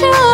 sure.